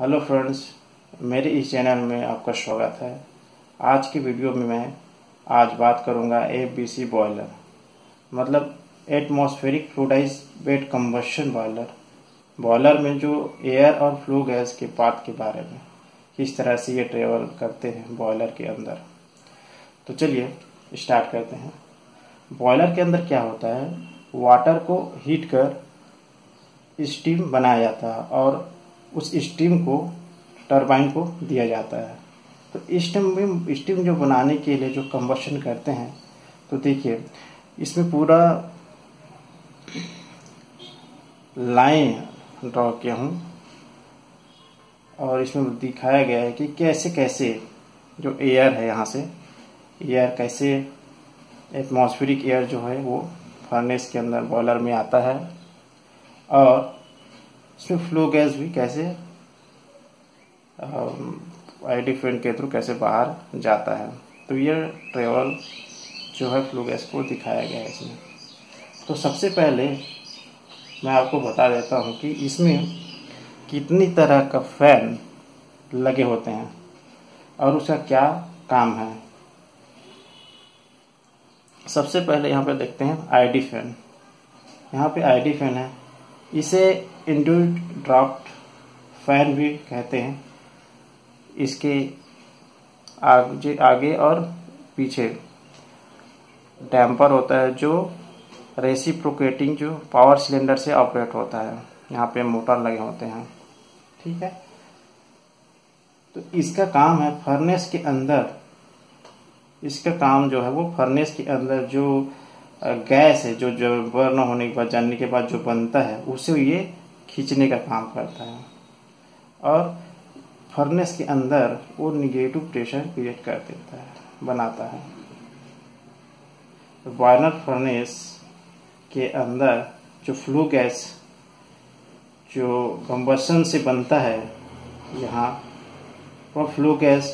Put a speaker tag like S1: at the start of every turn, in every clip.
S1: Hello friends, मेरे इस channel में आपका स्वागत है। आज की वीडियो में मैं आज बात करूँगा ए बी सी बॉयलर मतलब atmospheric fluidized bed combustion boiler boiler में जो एयर और फ्लू गैस के पात के बारे में किस तरह से ये ट्रेवल करते हैं बॉयलर के अंदर। तो चलिए स्टार्ट करते हैं। बॉयलर के अंदर क्या होता है? वाटर को हीट कर स्टीम बनाया जाता है और उस स्टीम को टरबाइन को दिया जाता है। तो स्टीम में स्टीम जो बनाने के लिए जो कंबशन करते हैं तो देखिए, इसमें पूरा लाइन ड्रॉ किया हूँ और इसमें दिखाया गया है कि कैसे कैसे जो एयर है यहाँ से एयर कैसे एटमॉस्फेरिक एयर जो है वो फर्नेस के अंदर बॉयलर में आता है और इसमें फ्लो गैस भी कैसे आई डी फ़ैन के थ्रू कैसे बाहर जाता है। तो ये ट्रेवल जो है फ्लो गैस को दिखाया गया है इसमें। तो सबसे पहले मैं आपको बता देता हूँ कि इसमें कितनी तरह का फ़ैन लगे होते हैं और उसका क्या काम है। सबसे पहले यहाँ पे देखते हैं आईडी फ़ैन यहाँ पे आईडी फ़ैन है। इसे इंड्यूड ड्राफ्ट फ़ैन भी कहते हैं। इसके आगे आगे और पीछे डैम्पर होता है जो रेसिप्रोकेटिंग जो पावर सिलेंडर से ऑपरेट होता है। यहाँ पे मोटर लगे होते हैं। ठीक है? तो इसका काम है फर्नेस के अंदर, इसका काम जो है वो फर्नेस के अंदर जो गैस है जो जो बर्न होने के बाद, जानने के बाद जो बनता है, उसे ये खींचने का काम करता है। और फर्नेस के अंदर वो निगेटिव प्रेशर क्रिएट कर देता है, बनाता है। बॉयलर फर्नेस के अंदर जो फ्लू गैस जो कम्बसन से बनता है, यहाँ वह फ्लू गैस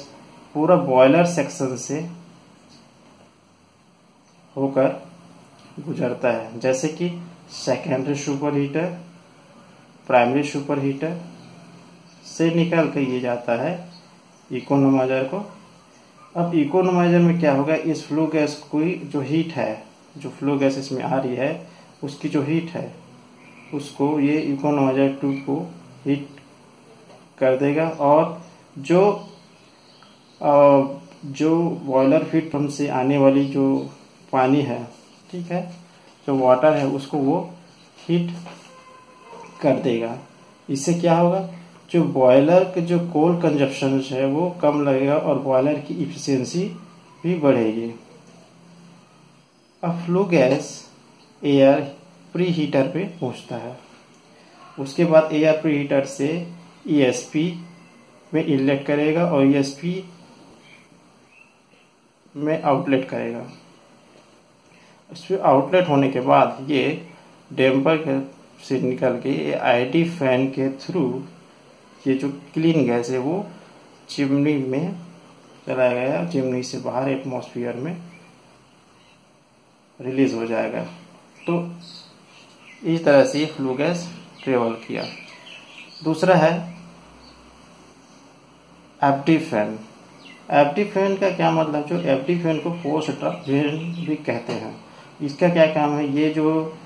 S1: पूरा बॉयलर सेक्शन से होकर गुजरता है। जैसे कि secondary super heater primary super heater से निकाल कर ये जाता है इकोनोमाइजर को। अब इकोनोमाइजर में क्या होगा? इस फ्लू गैस की जो हीट है जो फ्लू गैस इसमें आ रही है उसकी जो हीट है उसको ये इकोनोमाइजर टू को हीट कर देगा और जो आ, जो बॉयलर फीट पंप से आने वाली जो पानी है ठीक है? जो वाटर है, उसको वो हीट कर देगा। इससे क्या होगा? जो बॉयलर के जो कोल कंजप्शन है, वो कम लगेगा और बॉयलर की इफिशियंसी भी बढ़ेगी। अब flue gas air pre heater पे पहुँचता है। उसके बाद एयर प्री हीटर से ईएसपी e में इनलेट करेगा और ईएसपी e में आउटलेट करेगा। आउटलेट होने के बाद ये डैम्पर से निकल के ये आईडी फ़ैन के थ्रू ये जो क्लीन गैस है वो चिमनी में चलाया गया चिमनी से बाहर एटमोसफियर में रिलीज़ हो जाएगा। तो इस तरह से ये फ्लू गैस ट्रेवल किया। दूसरा है एफडी फ़ैन एफडी फ़ैन का क्या मतलब? जो एफडी फ़ैन को पोस्ट फ़ैन भी कहते हैं। इसका क्या काम है? ये जो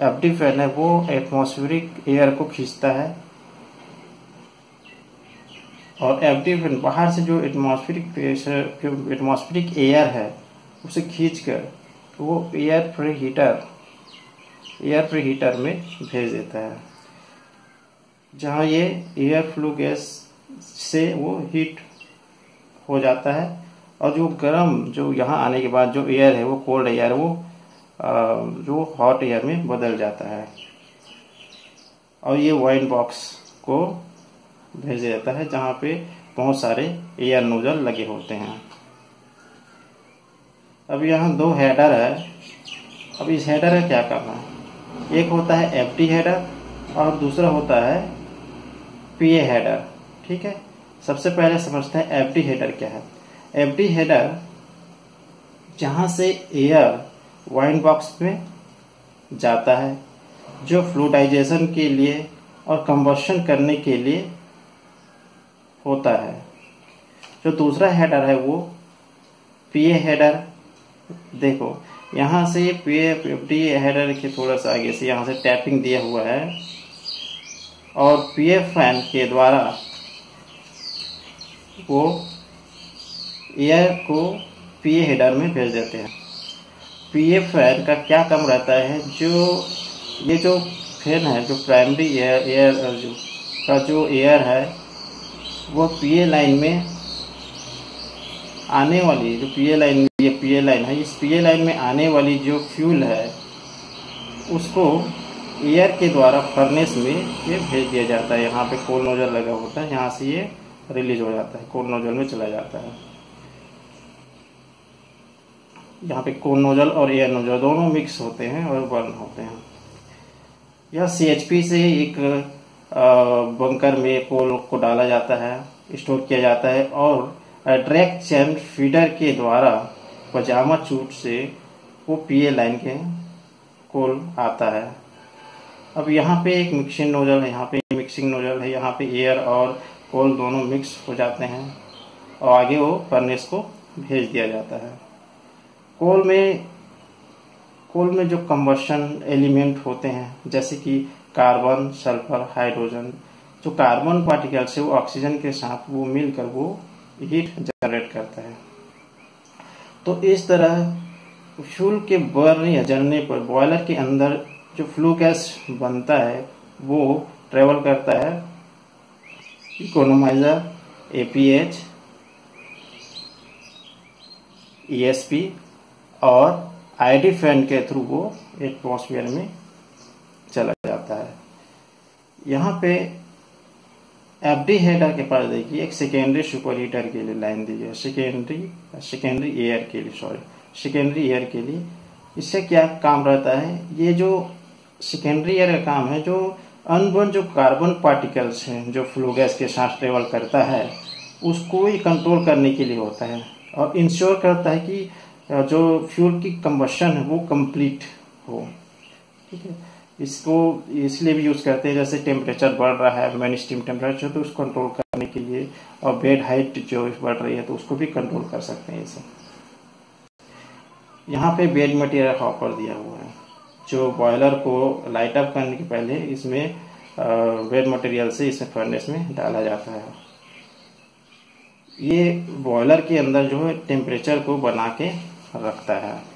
S1: फ़ैन है, वो एटमॉस्फेरिक एयर को खींचता है। और फ़ैन बाहर से जो एटमॉस्फेरिक प्रेशर एटमॉस्फेरिक एयर है, उसे खींच खींचकर वो air pre heater air free heater में भेज देता है। जहाँ ये एयर फ्लू गैस से वो हीट हो जाता है, और जो गर्म, जो यहाँ आने के बाद जो एयर है, वो कोल्ड एयर, वो जो हॉट एयर में बदल जाता है। और ये वाइन बॉक्स को भेजा जाता है, जहाँ पे बहुत सारे एयर नोजल लगे होते हैं। अब यहाँ दो हेडर है। अब इस हेडर का क्या करना है? एक होता है एफ़ हेडर और दूसरा होता है पी हेडर ठीक है? सबसे पहले समझते हैं एफ़ हेडर क्या है। एफ़ हेडर जहाँ से एयर वाइन बॉक्स में जाता है, जो फ्लूडाइजेशन के लिए और कंबशन करने के लिए होता है। जो दूसरा हेडर है वो पीए हेडर देखो, यहाँ से पीए पीए हेडर के थोड़ा सा आगे से यहाँ से टैपिंग दिया हुआ है। और पीए फ़ैन के द्वारा वो एयर को पीए हेडर में भेज देते हैं। पीए फ़ैन का क्या काम रहता है, जो ये जो फ़ैन है, जो प्राइमरी एयर एयर जो, का जो एयर है, वो पीए लाइन में आने वाली, जो पीए लाइन, ये पीए लाइन है, इस पीए लाइन में आने वाली जो फ्यूल है, उसको एयर के द्वारा फर्नेस में ये भेज दिया जाता है। यहाँ पे कोल नोजल लगा होता है, यहाँ से ये रिलीज़ हो जाता है, कोल नोजल में चला जाता है। यहाँ पे कोल नोजल और एयर नोजल दोनों मिक्स होते हैं और बर्न होते हैं। यह सीएचपी से एक बंकर में कोल को डाला जाता है स्टोर किया जाता है और ट्रैक चैन फीडर के द्वारा पजामा चूट से वो पीए लाइन के कोल आता है। अब यहाँ पे एक मिक्सिंग नोजल है, यहाँ पे मिक्सिंग नोजल है, यहाँ पे एयर और कोल दोनों मिक्स हो जाते हैं और आगे वो फर्नेस को भेज दिया जाता है। कोल में कोल में जो कंबशन एलिमेंट होते हैं, जैसे कि कार्बन सल्फ़र हाइड्रोजन जो कार्बन पार्टिकल्स है वो ऑक्सीजन के साथ वो मिलकर वो हीट जनरेट करता है। तो इस तरह फ्यूल के बर्न या जलने पर बॉयलर के अंदर जो फ्लू गैस बनता है, वो ट्रेवल करता है। इकोनोमाइजर एपीएच ईएसपी और आईडी फ़ैन के थ्रू वो एटमोसफियर में चला जाता है। यहाँ पे एफ़ डी हेडर के पास देखिए, एक सेकेंडरी सुपर हीटर के लिए लाइन दी है सेकेंडरी सेकेंडरी एयर के लिए सॉरी सेकेंडरी एयर के लिए। इससे क्या काम रहता है? ये जो सेकेंडरी एयर का काम है, जो अनबन जो कार्बन पार्टिकल्स हैं, जो फ्लू गैस के साथ ट्रेवल करता है, उसको ही कंट्रोल करने के लिए होता है और इंश्योर करता है कि जो फ्यूल की कम्बशन है वो कंप्लीट हो। ठीक है। इसको इसलिए भी यूज़ करते हैं जैसे टेम्परेचर बढ़ रहा है मेन स्टीम टेम्परेचर तो उसको कंट्रोल करने के लिए और बेड हाइट जो बढ़ रही है तो उसको भी कंट्रोल कर सकते हैं इसे। यहाँ पे बेड मटेरियल हॉपर दिया हुआ है जो बॉयलर को लाइट अप करने के पहले इसमें बेड मटेरियल से इसे फर्नेस में डाला जाता है। ये बॉयलर के अंदर जो है टेम्परेचर को बना के रखता है।